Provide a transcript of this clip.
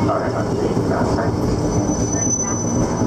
お上がりください。